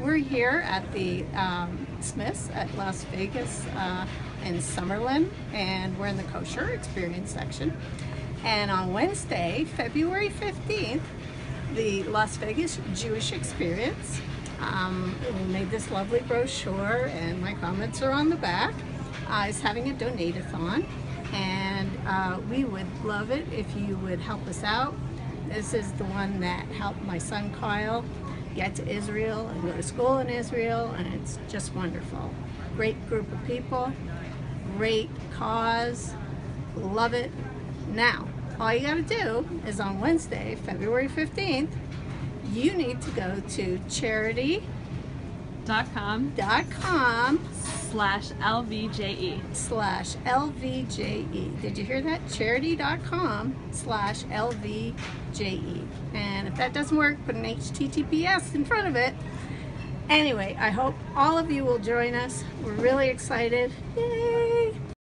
we're here at the um, Smiths at Las Vegas uh, in Summerlin, and we're in the kosher experience section. And on Wednesday, February 15th, the Las Vegas Jewish Experience. Um, we made this lovely brochure, and my comments are on the back. Uh, is having a donate-a-thon, and uh, we would love it if you would help us out. This is the one that helped my son Kyle get to Israel and go to school in Israel, and it's just wonderful. Great group of people, great cause, love it. Now, all you gotta do is on Wednesday, February 15th, you need to go to charidy.com dot com slash LVJE. slash LVJE. Did you hear that? Charidy.com slash LVJE. And if that doesn't work, put an HTTPS in front of it. Anyway, I hope all of you will join us. We're really excited. Yay!